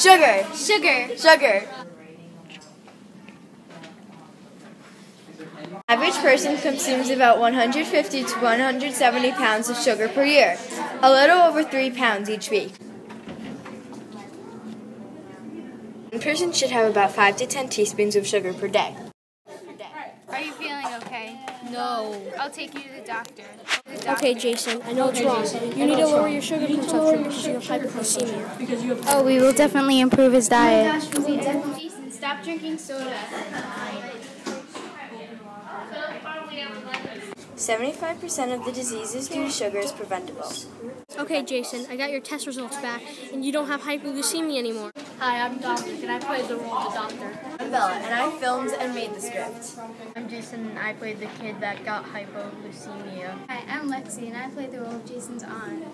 Sugar. Sugar. Sugar. Average person consumes about 150 to 170 pounds of sugar per year, a little over 3 pounds each week. A person should have about 5 to 10 teaspoons of sugar per day. Are you feeling okay? No. I'll take you to the doctor. The doctor. Okay, Jason, I know it's wrong. You need to lower your sugar consumption because you have hypoglycemia. Oh, we will definitely improve his diet. Jason, stop drinking soda. 75% of the diseases due to sugar is preventable. Okay, Jason, I got your test results back, and you don't have hypoglycemia anymore. Hi, I'm Dominic, and I played the role of the doctor. I'm Bella, and I filmed and made the script. I'm Jason, and I played the kid that got hypoglycemia. Hi, I'm Lexi, and I played the role of Jason's aunt.